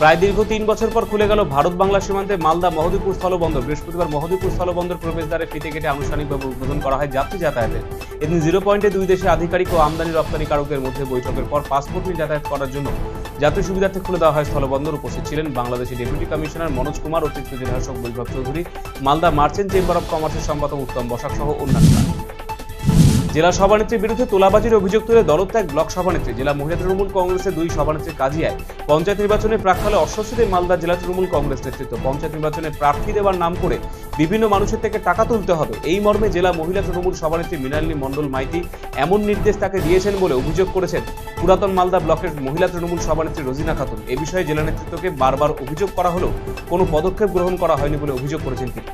প্রায় দীর্ঘ তিন বছর পর খুলে গেল ভারত বাংলা সীমান্তে মালদা মহদীপুর স্থলবন্দর বৃহস্পতিবার মহদীপুর স্থলবন্দর প্রবেশদ্বারে ফিতে কেটে আনুষ্ঠানিকভাবে উদ্বোধন করা হয় যাত্রী যাতায়াতের। এদিন জিরো পয়েন্টে দুই দেশে আধিকারিক ও আমদানি রপ্তানিকারকদের মধ্যে বৈঠকের পর পাসপোর্ট নিয়ে যাতায়াত করার জন্য যাত্রী সুবিধার্থে খুলে দেওয়া হয় স্থলবন্দর উপস্থিত ছিলেন বাংলাদেশের ডেপুটি কমিশনার মনোজ কুমার, অতিরিক্ত জেলাশাসক Vaibhav Chowdhury, Malda merchant chamber of কমার্সের সম্পাদক উত্তম বসাক সহ অন্যান্যরা। জেলা সভানেত্রীর বিরুদ্ধে তোলাবাজির অভিযোগ তুলে দলত্যাগ ব্লক সভানেত্রী। জেলা মহিলা তৃণমূল কংগ্রেসের দুই সভানেত্রী কাজিয়ায় পঞ্চায়েত নির্বাচনে প্রাককালে অস্বস্তিতে মালদা জেলা তৃণমূল কংগ্রেস নেতৃত্ব। পঞ্চায়েত নির্বাচনে প্রার্থী দেওয়ার নাম করে বিভিন্ন মানুষের থেকে টাকা তুলতে হবে। এই মর্মে জেলা মহিলা তৃণমূল সভানেত্রী মৃণালিনী মণ্ডল মাইতি এমন নির্দেশ তাকে দিয়েছেন বলে অভিযোগ করেছেন পুরাতন মালদা ব্লকের মহিলা তৃণমূল সভানেত্রী রোজিনা খাতুন। এ বিষয়ে জেলা নেতৃত্বকে বারবার অভিযোগ করা হলেও কোনো পদক্ষেপ গ্রহণ করা হয়নি বলে অভিযোগ করেছেন তিনি।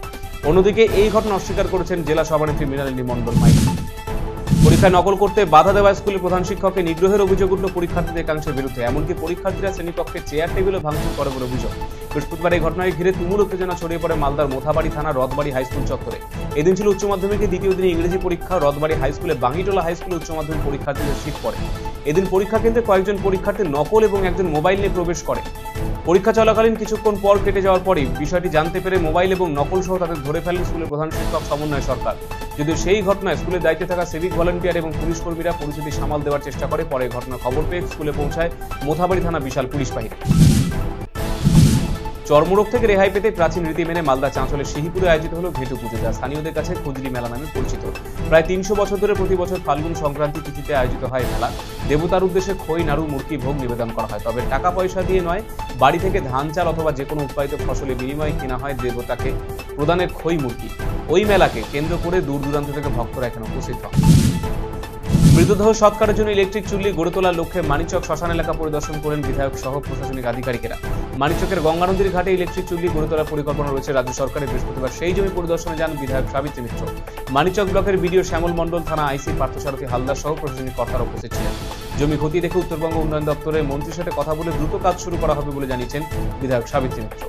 অন্যদিকে এই ঘটনা অস্বীকার করেছেন জেলা সভানেত্রী মৃণালিনী মণ্ডল মাইতি। পরীক্ষায় নকল করতে বাধা দেওয়া স্কুলের প্রধান শিক্ষককে নিগ্রহের অভিযোগ উঠল পরীক্ষার্থীদের একাংশের বিরুদ্ধে। এমনকি পরীক্ষার্থীরা শ্রেণীকক্ষে চেয়ার টেবিলও ভাঙচুর করে বলে অভিযোগ। বৃহস্পতিবার এই ঘটনায় ঘিরে তুমুল উত্তেজনা ছড়িয়ে পড়ে মালদার মোথাবাড়ি থানা রথবাড়ি হাইস্কুল চত্বরে। এদিন ছিল উচ্চ মাধ্যমিকের দ্বিতীয় দিনে ইংরেজি পরীক্ষা রথবাড়ি হাইস্কুলে বাঙ্গিটোলা হাইস্কুলে উচ্চ মাধ্যমিক পরীক্ষার্থীদের শীত পড়ে। এদিন পরীক্ষা কেন্দ্রে কয়েকজন পরীক্ষার্থী নকল এবং একজন মোবাইল নিয়ে প্রবেশ করে। পরীক্ষা চলাকালীন কিছুক্ষণ পর কেটে যাওয়ার পরই বিষয়টি জানতে পেরে মোবাইল এবং নকল সহ তাদের ধরে ফেলেন স্কুলের প্রধান শিক্ষক সমন্বয় সরকার। যদিও সেই ঘটনায় স্কুলের দায়িত্বে থাকা সিভিক ভলেন্টিয়ার এবং পুলিশ কর্মীরা পরিস্থিতি সামাল দেওয়ার চেষ্টা করে। পরে ঘটনা খবর পেয়ে স্কুলে পৌঁছায় মোথাবাড়ি থানা বিশাল পুলিশ বাহিনী। চর্মরোগ থেকে রেহাই পেতে প্রাচীন রীতি মেনে মালদা চাঁচলের সিহিপুরে আয়োজিত হলো ঘেটু পুজো যা স্থানীয়দের কাছে খুজলি মেলা নামে পরিচিত। প্রায় তিনশো বছর ধরে প্রতি বছর ফাল্গুন সংক্রান্তি তিথিতে আয়োজিত হয় মেলা। দেবতার উদ্দেশ্যে খই, নাড়ু মূর্তি ভোগ নিবেদন করা হয়। তবে টাকা পয়সা দিয়ে নয়, বাড়ি থেকে ধান চাল অথবা যে কোনো উৎপাদিত ফসলের বিনিময়ে কেনা হয় দেবতাকে প্রদানের খই মূর্তি ওই মেলাকে কেন্দ্র করে দূর দূরান্ত থেকে ভক্তরা এখানে উপস্থিত হয় মৃতদেহ সৎকারের জন্য ইলেকট্রিক চুল্লি গড়ে তোলার লক্ষ্যে মানিচক শ্মশান এলাকা পরিদর্শন করেন বিধায়ক সহ প্রশাসনিক আধিকারিকেরা। মানিচকের গঙ্গা নদীর ঘাটে ইলেকট্রিক চুল্লি গড়ে তোলার পরিকল্পনা রয়েছে রাজ্য সরকারের বৃহস্পতিবার। সেই জমি পরিদর্শনে যান বিধায়ক সাবিত্রী মিত্র। মানিচক ব্লকের বিডিও শ্যামল মণ্ডল, থানা আইসি পার্থসারথী হালদার সহ প্রশাসনিক কর্তারা উপস্থিত ছিলেন। জমি খতিয়ে দেখে উত্তরবঙ্গ উন্নয়ন দপ্তরের মন্ত্রীর সাথে কথা বলে দ্রুত কাজ শুরু করা হবে বলে জানিয়েছেন বিধায়ক সাবিত্রী মিত্র।